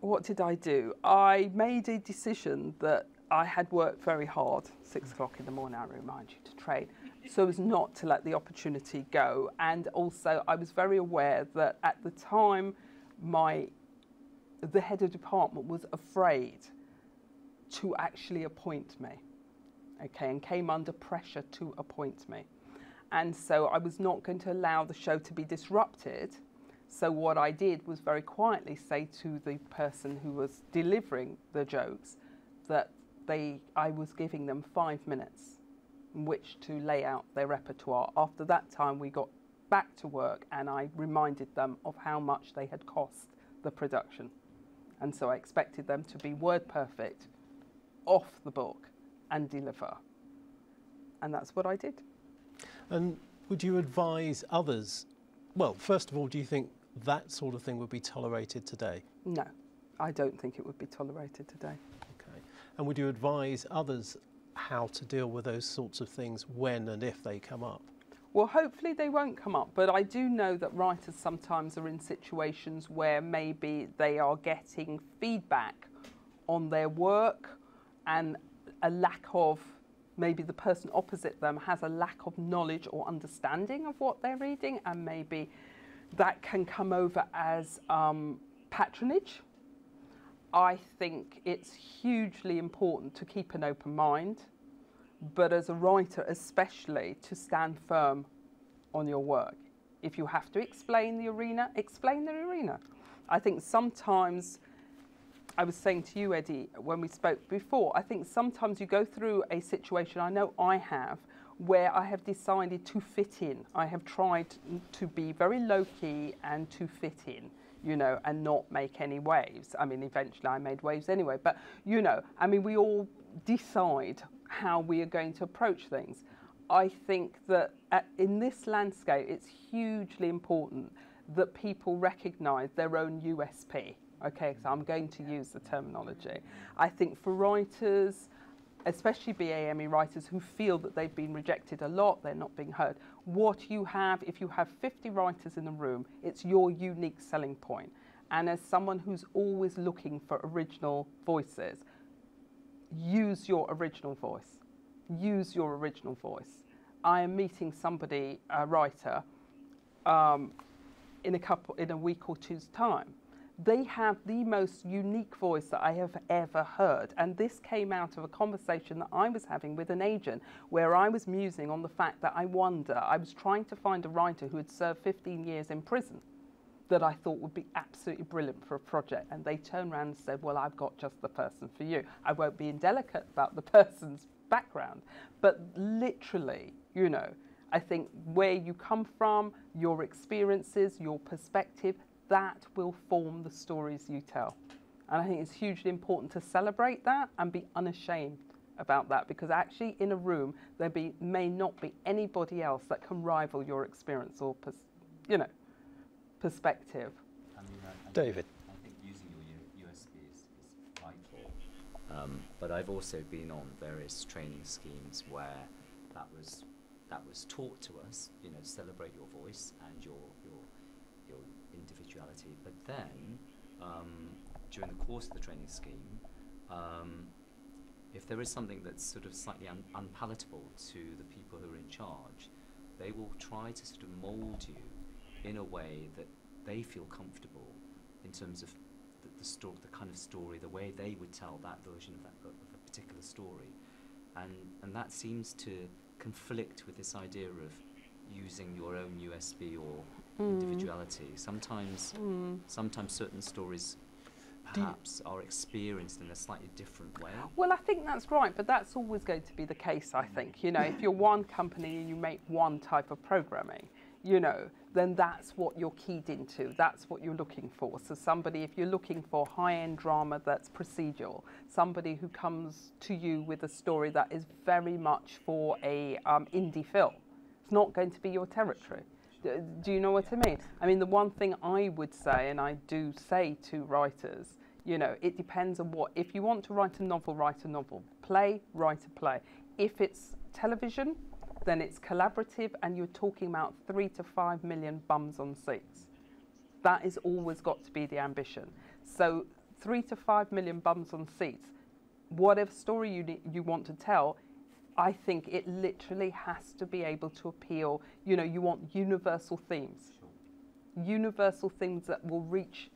what did I do? I made a decision that I had worked very hard, six mm. o'clock in the morning, I remind you, to train, so as not to let the opportunity go. And also, I was very aware that at the time, my the head of department was afraid to actually appoint me, okay, and came under pressure to appoint me. And so I was not going to allow the show to be disrupted. So what I did was very quietly say to the person who was delivering the jokes that they I was giving them five minutes in which to lay out their repertoire. After that time we got back to work and I reminded them of how much they had cost the production. And so I expected them to be word perfect, off the book, and deliver. And that's what I did. And would you advise others? Well, first of all, do you think that sort of thing would be tolerated today? No, I don't think it would be tolerated today. And would you advise others how to deal with those sorts of things when and if they come up? Well, hopefully they won't come up, but I do know that writers sometimes are in situations where maybe they are getting feedback on their work and a lack of maybe the person opposite them has a lack of knowledge or understanding of what they're reading, and maybe that can come over as um, patronage. I think it's hugely important to keep an open mind, but as a writer, especially to stand firm on your work. If you have to explain the arena, explain the arena. I think sometimes, I was saying to you, Eddie, when we spoke before, I think sometimes you go through a situation, I know I have, where I have decided to fit in. I have tried to be very low key and to fit in, you know, and not make any waves. I mean, eventually I made waves anyway, but, you know, I mean, we all decide how we are going to approach things. I think that at, in this landscape, it's hugely important that people recognise their own USP. Okay, so I'm going to use the terminology. I think for writers, especially BAME writers who feel that they've been rejected a lot, they're not being heard, what you have, if you have 50 writers in the room, it's your unique selling point. And as someone who's always looking for original voices, use your original voice. Use your original voice. I am meeting somebody, a writer, um, in a couple in a week or two's time. They have the most unique voice that I have ever heard, and this came out of a conversation that I was having with an agent, where I was musing on the fact that I wonder. I was trying to find a writer who had served 15 years in prison that I thought would be absolutely brilliant for a project. And they turned around and said, Well, I've got just the person for you. I won't be indelicate about the [LAUGHS] person's background, but literally, you know, I think where you come from, your experiences, your perspective, that will form the stories you tell. And I think it's hugely important to celebrate that and be unashamed about that because actually in a room there be, may not be anybody else that can rival your experience or, pers- you know, perspective. I mean, I, I David. I think using your U- USP is, is vital. Um, but I've also been on various training schemes where that was that was taught to us. You know, celebrate your voice and your your your individuality. But then, um, during the course of the training scheme, um, if there is something that's sort of slightly un- unpalatable to the people who are in charge, they will try to sort of mould you in a way that they feel comfortable in terms of the, the, the kind of story, the way they would tell that version of, that, of a particular story. And, and that seems to conflict with this idea of using your own USP or Mm. individuality. Sometimes, Mm. sometimes certain stories perhaps are experienced in a slightly different way. Well, I think that's right, but that's always going to be the case, I think. You know, if you're one company and you make one type of programming, you know, then that's what you're keyed into. That's what you're looking for. So, somebody, if you're looking for high end drama that's procedural, somebody who comes to you with a story that is very much for a um, indie film, it's not going to be your territory. Do you know what I mean? I mean, the one thing I would say, and I do say to writers, you know, it depends on what. If you want to write a novel, write a novel. Play, write a play. If it's television, then it's collaborative, and you're talking about three to five million bums on seats. That has always got to be the ambition. So, three to five million bums on seats, whatever story you, you want to tell, I think it literally has to be able to appeal. You know, you want universal themes, universal themes that will reach.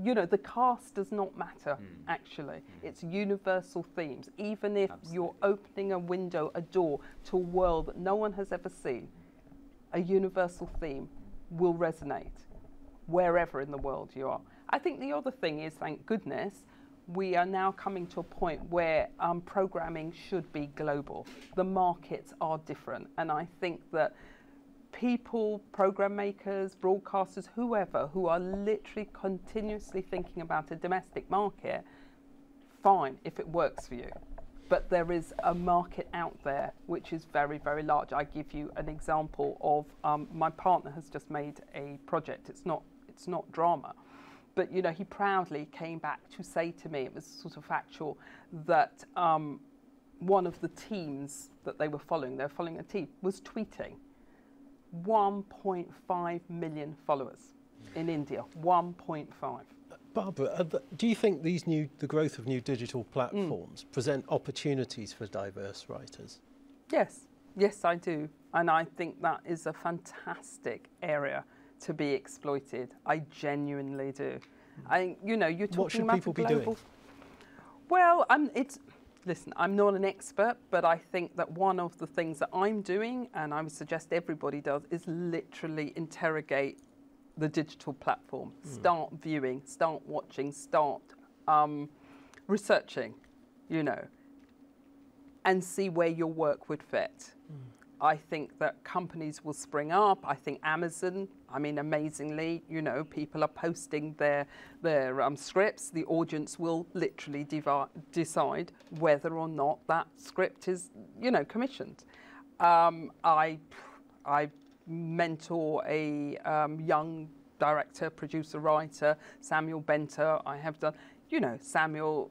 You know, the cast does not matter, Mm. actually. It's universal themes. Even if you're opening a window, a door to a world that no one has ever seen, a universal theme will resonate wherever in the world you are. I think the other thing is, thank goodness, we are now coming to a point where um, programming should be global. The markets are different, and I think that people, program makers, broadcasters, whoever, who are literally continuously thinking about a domestic market, fine if it works for you. But there is a market out there which is very, very large. I give you an example of um, my partner has just made a project. It's not, it's not drama, but you know he proudly came back to say to me, it was sort of factual, that um, one of the teams that they were following, they were following a team, was tweeting 1.5 million followers in India. 1.5. Barbara, the- do you think these new, the growth of new digital Mm. platforms present opportunities for diverse writers? Yes, yes, I do. And I think that is a fantastic area to be exploited. I genuinely do. Hmm. I, you know, you're talking What should about people a be global. doing? Well, I'm, it's listen. I'm not an expert, but I think that one of the things that I'm doing, and I would suggest everybody does, is literally interrogate the digital platform. Hmm. Start viewing, start watching, start um, researching. You know, and see where your work would fit. Hmm. I think that companies will spring up. I think Amazon, I mean, amazingly, you know, people are posting their their um, scripts. The audience will literally devi- decide whether or not that script is, you know, commissioned. Um, I I mentor a um, young director, producer, writer, Samuel Benter. I have done, you know, Samuel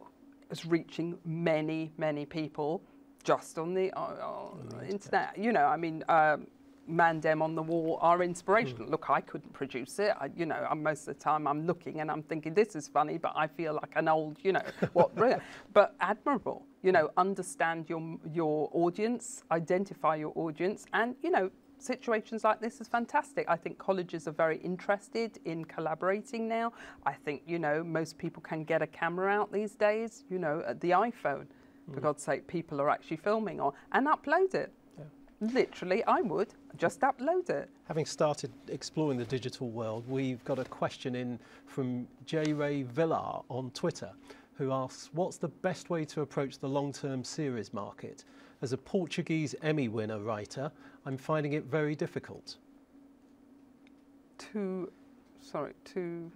is reaching many, many people just on the uh, uh, internet. You know, I mean, um, Mandem on the wall are inspirational. Look, I couldn't produce it. I, you know, I'm, most of the time I'm looking and I'm thinking this is funny, but I feel like an old, you know, what? [LAUGHS] but admirable. You know, understand your your audience, identify your audience, and you know, situations like this is fantastic. I think colleges are very interested in collaborating now. I think, you know, most people can get a camera out these days, you know, the iPhone. Mm. For God's sake, people are actually filming on and upload it. Yeah. Literally, I would just upload it. Having started exploring the digital world, we've got a question in from J. Ray Villar on Twitter who asks, what's the best way to approach the long-term series market? As a Portuguese Emmy winner writer, I'm finding it very difficult. To, sorry, to...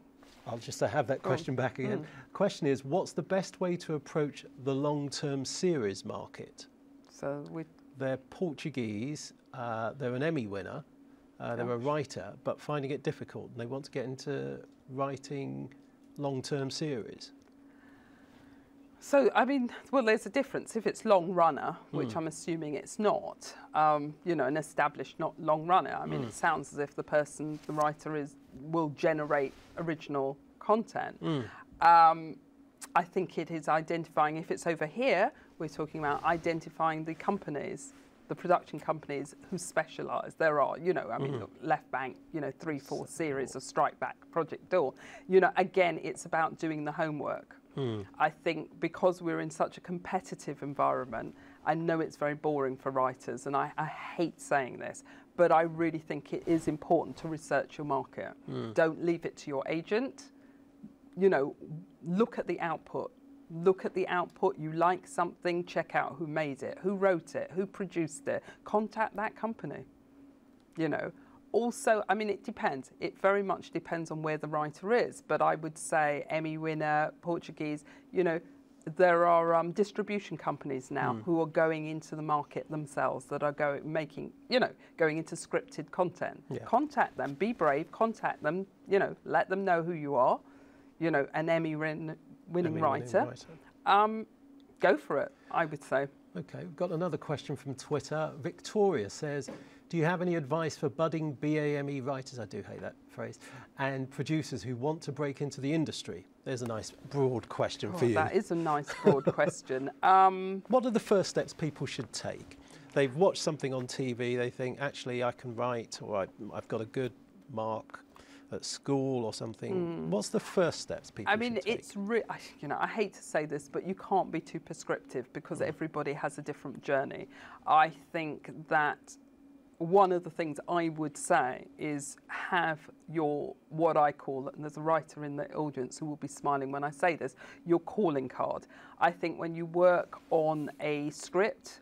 I'll just have that question back again. Mm. Question is, what's the best way to approach the long-term series market? So we... They're Portuguese, uh, they're an Emmy winner, uh, they're a writer, but finding it difficult. And they want to get into writing long-term series. So, I mean, well, there's a difference. If it's long runner, which mm. I'm assuming it's not, um, you know, an established not long runner, I mean, mm. it sounds as if the person, the writer is, will generate original content. Mm. Um, I think it is identifying, if it's over here, we're talking about identifying the companies, the production companies who specialise. There are, you know, I mean, hmm. look, Left Bank, you know, three, four series of Strike Back, Project Door. You know, again, it's about doing the homework. Mm. I think because we're in such a competitive environment, I know it's very boring for writers, and I, I hate saying this, but I really think it is important to research your market. Mm. Don't leave it to your agent. You know, look at the output. Look at the output. You like something, check out who made it, who wrote it, who produced it. Contact that company. You know, also, I mean, it depends. It very much depends on where the writer is. But I would say Emmy winner, Portuguese, you know, there are um, distribution companies now mm. who are going into the market themselves that are going making, you know, going into scripted content. Yeah. Contact them, be brave, contact them, you know, let them know who you are, you know, an Emmy win- winning Emmy writer. Winning writer. Um, go for it, I would say. Okay, we've got another question from Twitter. Victoria says, do you have any advice for budding BAME writers, I do hate that phrase, and producers who want to break into the industry? There's a nice broad question oh, for you. That is a nice broad question. [LAUGHS] Um, what are the first steps people should take? They've watched something on TV, they think, actually, I can write, or I, have got a good mark at school or something. Mm. What's the first steps people? I mean, it's re- you know I hate to say this, but you can't be too prescriptive because mm. everybody has a different journey. I think that one of the things I would say is have your, what I call, and there's a writer in the audience who will be smiling when I say this, your calling card. I think when you work on a script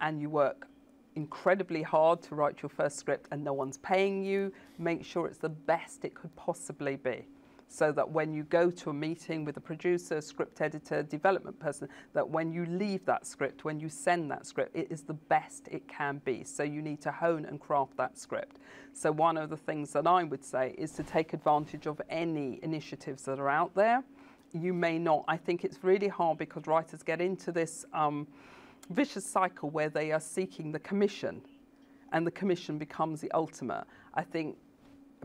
and you work incredibly hard to write your first script and no one's paying you, make sure it's the best it could possibly be so that when you go to a meeting with a producer, script editor, development person, that when you leave that script, when you send that script, it is the best it can be. So you need to hone and craft that script. So one of the things that I would say is to take advantage of any initiatives that are out there. You may not. I think it's really hard because writers get into this um, vicious cycle where they are seeking the commission and the commission becomes the ultimate. I think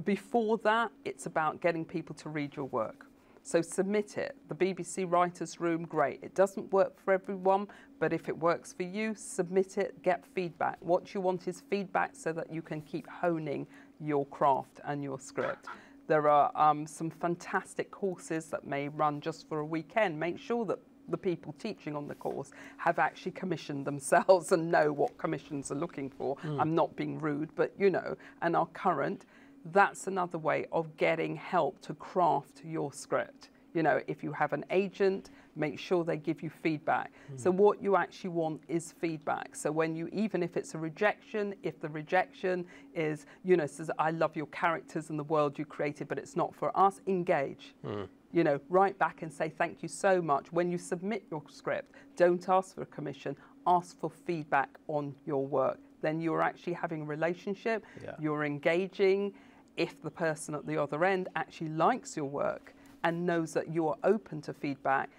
before that, it's about getting people to read your work. So submit it. The BBC Writers' Room, great. It doesn't work for everyone, but if it works for you, submit it, get feedback. What you want is feedback so that you can keep honing your craft and your script. There are um, some fantastic courses that may run just for a weekend. Make sure that the people teaching on the course have actually commissioned themselves [LAUGHS] and know what commissions are looking for. Mm. I'm not being rude, but you know, and are current that's another way of getting help to craft your script. You know, if you have an agent, make sure they give you feedback. Mm. So what you actually want is feedback. So when you, even if it's a rejection, if the rejection is, you know, says, I love your characters and the world you created, but it's not for us, engage. Mm. You know, write back and say, thank you so much. When you submit your script, don't ask for a commission, ask for feedback on your work. Then you're actually having a relationship, yeah. you're engaging, if the person at the other end actually likes your work and knows that you are open to feedback,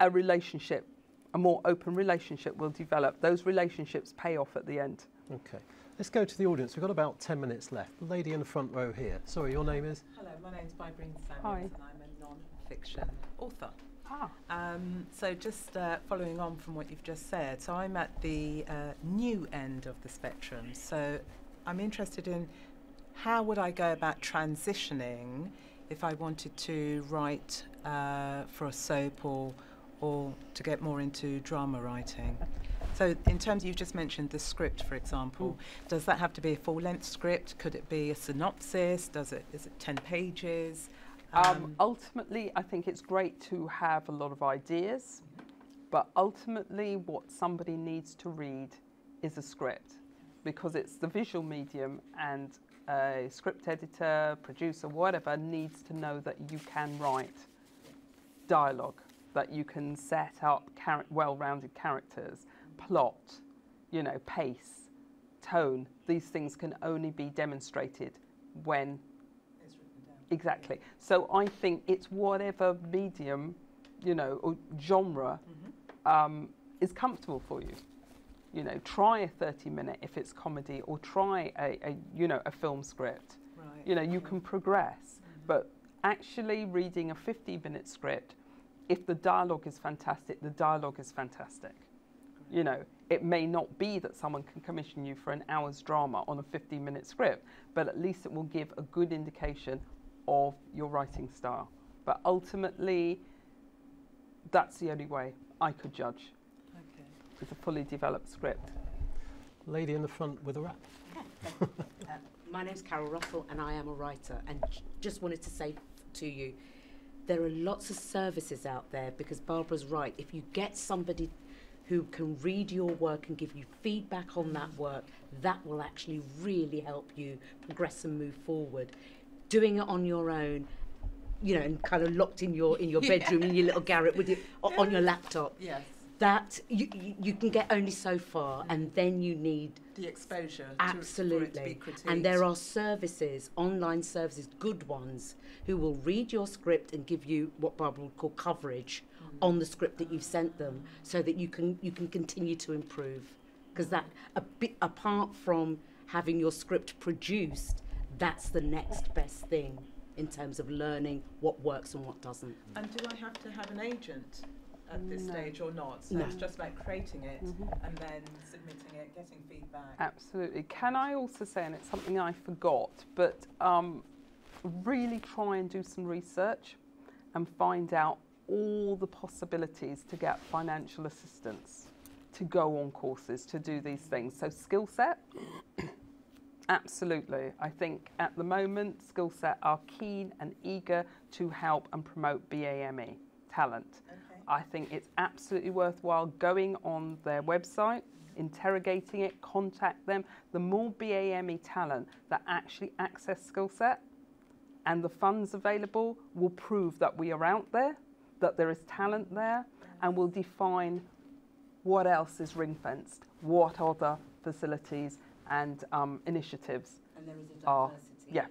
a relationship a more open relationship will develop. Those relationships pay off at the end. Okay. Let's go to the audience. We've got about 10 minutes left. The lady in the front row here. Sorry, your name is? Hello, my name's Bybreen Samuels Hi. and I'm a non-fiction author. Ah. Um, so just uh, following on from what you've just said, so I'm at the uh, new end of the spectrum. So I'm interested in how would I go about transitioning if I wanted to write uh, for a soap or or to get more into drama writing. So in terms you've just mentioned the script, for example, does that have to be a full-length script? Could it be a synopsis? Does it is it ten pages? Um, ultimately, I think it's great to have a lot of ideas, but ultimately, what somebody needs to read is a script because it's the visual medium, and a script editor, producer, whatever, needs to know that you can write dialogue, that you can set up char- well rounded characters, plot, you know, pace, tone. These things can only be demonstrated when It's written down. Exactly. So I think it's whatever medium, you know, or genre um, is comfortable for you. You know, try a 30 minute if it's comedy, or try a, a you know a film script. Right. You know, you can progress. Mm-hmm. But actually, reading a 50 minute script, if the dialogue is fantastic, the dialogue is fantastic. You know, it may not be that someone can commission you for an hour's drama on a 15 minute script, but at least it will give a good indication of your writing style. But ultimately, that's the only way I could judge Okay. is a fully developed script. Lady in the front with a wrap. Uh, [LAUGHS] my name's Carol Russell and I am a writer and just wanted to say to you there are lots of services out there because Barbara's right if you get somebody who can read your work and give you feedback on that work that will actually really help you progress and move forward doing it on your own you know and kind of locked in your in your [LAUGHS] bedroom in your little garret with your, o- on your laptop Yes. That you, you, can get only so far and then you need The exposure it to Absolutely. And there are services, online services, good ones, who will read your script and give you what Barbara would call coverage mm. on the script that you've sent them, so that you can you can continue to improve. Because that a bit apart from having your script produced, that's the next best thing in terms of learning what works and what doesn't. And do I have to have an agent at this No. stage or not? So No. it's just about creating it Mhm. and then submitting it, getting feedback. Absolutely. Can I also say, and it's something I forgot, but um, really try and do some research and find out all the possibilities to get financial assistance, to go on courses, to do these things. So, Skillset, [COUGHS] absolutely. I think at the moment, Skillset are keen and eager to help and promote BAME talent. I think it's absolutely worthwhile going on their website, interrogating it, contact them. The more BAME talent that actually access Skillset and the funds available will prove that we are out there, that there is talent there, and will define what else is ring fenced, what other facilities and um, initiatives. And there is a diversity yeah.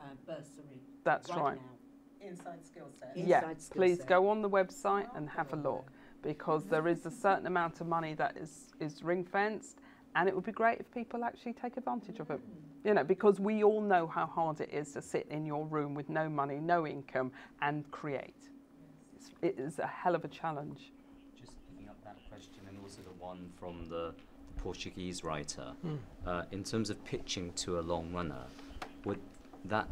uh, bursary That's right. now. Inside skill set. yeah, Inside skill please set. go on the website and have a look because there is a certain amount of money that is, is ring fenced and it would be great if people actually take advantage of it. You know, because we all know how hard it is to sit in your room with no money, no income and create. It's, it is a hell of a challenge. Just picking up that question and also the one from the Portuguese writer, uh, in terms of pitching to a long runner, would that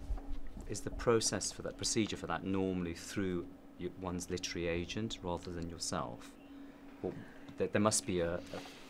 is the process for that procedure for that normally through one's literary agent rather than yourself? Well, there, there must be a,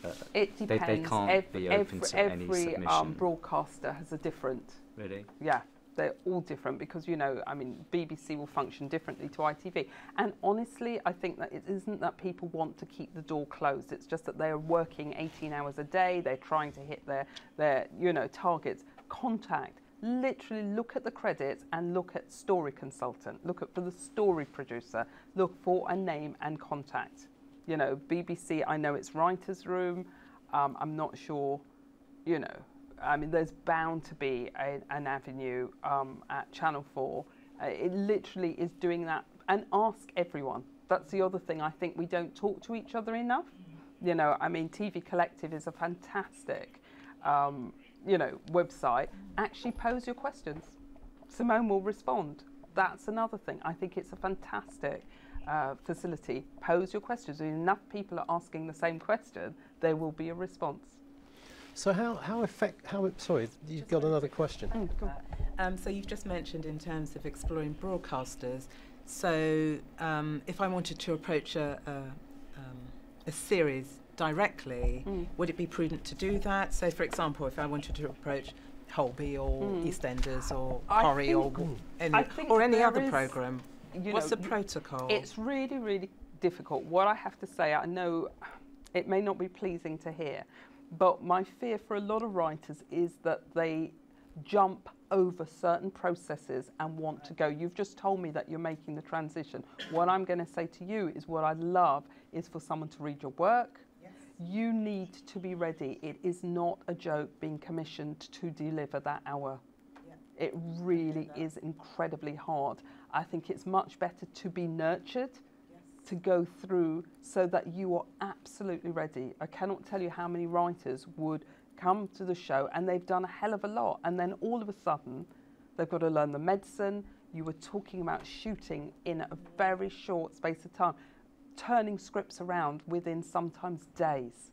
a, a It They- they depends. can't every, be open every, to any every um, broadcaster has a different really. Yeah, they're all different because you know, I mean, BBC will function differently to ITV. And honestly, I think that it isn't that people want to keep the door closed. It's just that they're working 18 hours a day. They're trying to hit their their you know targets. Contact. Literally look at the credits and look at story consultant. Look at for the story producer. Look for a name and contact. You know, BBC. I know it's writers' room. Um, I'm not sure you know, I mean, there's bound to be a, an avenue um, at Channel 4. Uh, it literally is doing that. And ask everyone. That's the other thing. I think we don't talk to each other enough. You know, I mean, TV Collective is a fantastic, um, you know, website. Actually, pose your questions. Simone will respond. That's another thing. I think it's a fantastic uh, facility. Pose your questions. If enough people are asking the same question, there will be a response. So how how effect how sorry you've got another question. Mm. Um, so you've just mentioned in terms of exploring broadcasters. So um, if I wanted to approach a, a, um, a series directly, Mm. would it be prudent to do that? So, for example, if I wanted to approach Holby or Mm. EastEnders or I Corrie or, any, or any other is, program, You what's know, the protocol? It's really, really difficult. What I have to say, I know it may not be pleasing to hear, but my fear for a lot of writers is that they jump over certain processes and want to go. You've just told me that you're making the transition. What I'm going to say to you is what I love is for someone to read your work. You need to be ready. It is not a joke being commissioned to deliver that hour. It really is incredibly hard. I think it's much better to be nurtured, to go through so that you are absolutely ready. I cannot tell you how many writers would come to the show and they've done a hell of a lot, and then all of a sudden they've got to learn the medicine. You were talking about shooting in a very short space of time, turning scripts around within sometimes days.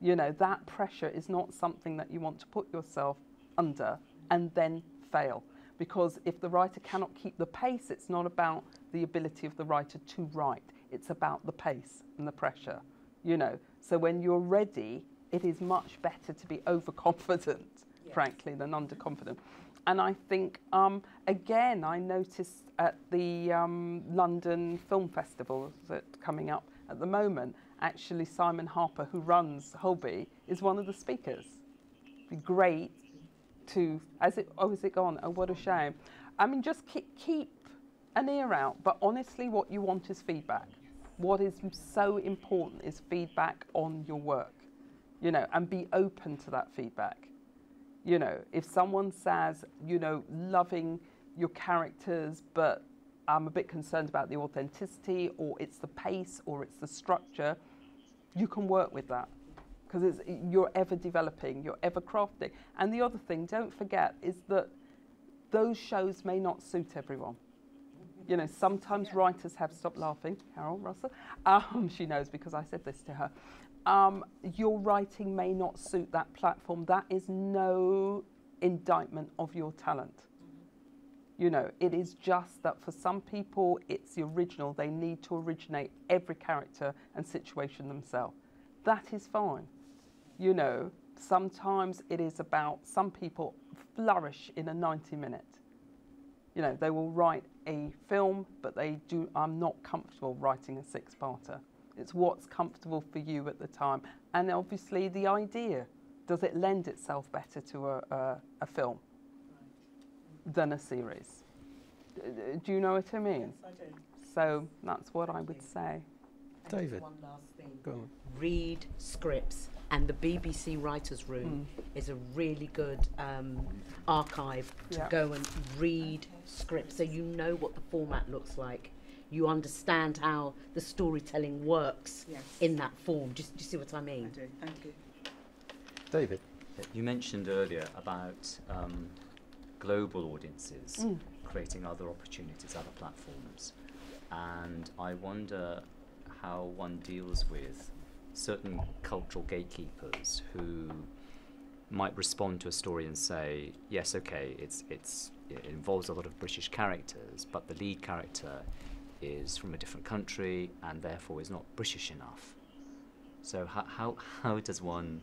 You know, that pressure is not something that you want to put yourself under and then fail. Because if the writer cannot keep the pace, it's not about the ability of the writer to write, it's about the pace and the pressure. You know, so when you're ready, it is much better to be overconfident, frankly, than underconfident. And I think, um, again, I noticed at the um, London Film Festival that's coming up at the moment, actually Simon Harper, who runs Holby, is one of the speakers. Be great to, as it, oh, is it gone? Oh, what a shame. I mean, just keep, keep an ear out, but honestly, what you want is feedback. What is so important is feedback on your work, you know, and be open to that feedback. You know, if someone says, you know, loving your characters, but I'm a bit concerned about the authenticity, or it's the pace, or it's the structure, you can work with that because you're ever developing, you're ever crafting. And the other thing, don't forget, is that those shows may not suit everyone. You know, sometimes writers have stopped laughing. Carol Russell, um, she knows because I said this to her. Um, your writing may not suit that platform. That is no indictment of your talent. You know, it is just that for some people, it's the original. They need to originate every character and situation themselves. That is fine. You know, sometimes it is about some people flourish in a 90 minute. You know, they will write a film, but they do, I'm not comfortable writing a six parter. It's what's comfortable for you at the time. And obviously, the idea does it lend itself better to a, a, a film than a series? D- d- Do you know what I mean? I do. So that's what I would say. David. One last thing. Go on. Read scripts. And the BBC Writers' Room is a really good um, archive to Yeah. go and read scripts so you know what the format looks like. You understand how the storytelling works Yes. in that form. Just do you see what I I mean? do. Thank you. David. You mentioned earlier about um, global audiences Mm. creating other opportunities, other platforms, and I wonder how one deals with certain cultural gatekeepers who might respond to a story and say, "Yes, okay, it's it's it involves a lot of British characters, but the lead character is from a different country and therefore is not British enough." So how how how does one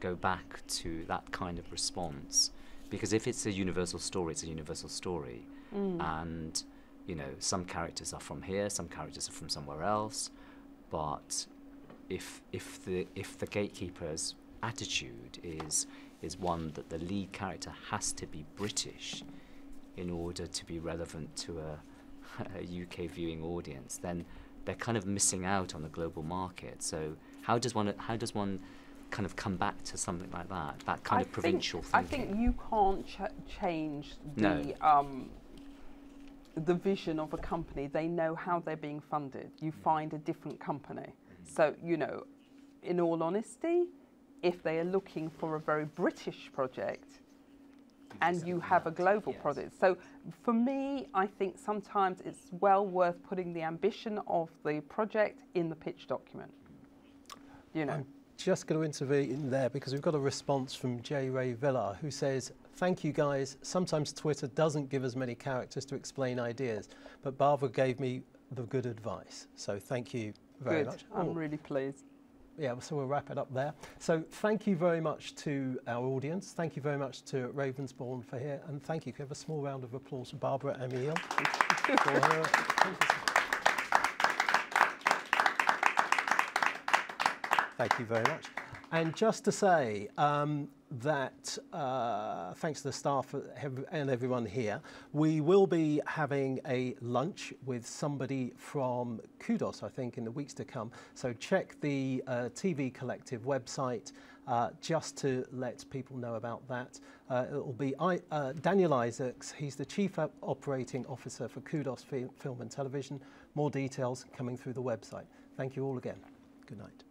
go back to that kind of response because if it's a universal story it's a universal story Mm. and you know some characters are from here some characters are from somewhere else but if if the if the gatekeeper's attitude is is one that the lead character has to be british in order to be relevant to a, a UK viewing audience then they're kind of missing out on the global market so how does one how does one kind of come back to something like that that kind I of provincial think, thinking I think you can't ch- change the No. um, the vision of a company, they know how they're being funded. You find a different company. So, you know, in all honesty, if they are looking for a very British project and you have a global Yes. project. So, for me, I think sometimes it's well worth putting the ambition of the project in the pitch document. You know. I'm just going to intervene there because we've got a response from J. Ray Villar who says, Thank you guys. Sometimes Twitter doesn't give us many characters to explain ideas, but Barbara gave me the good advice. So thank you very Good. much. I'm Oh, really pleased. yeah, so we'll wrap it up there. So thank you very much to our audience. Thank you very much to Ravensbourne for here. And thank you. Can we have a small round of applause for Barbara Emile? [LAUGHS] for her. Thank you very much. And just to say um, that uh, thanks to the staff and everyone here, we will be having a lunch with somebody from Kudos, I think, in the weeks to come. So check the uh, TV Collective website uh, just to let people know about that. Uh, it will be I, uh, Daniel Isaacs, he's the Chief Operating Officer for Kudos Film and Television. More details coming through the website. Thank you all again. Good night.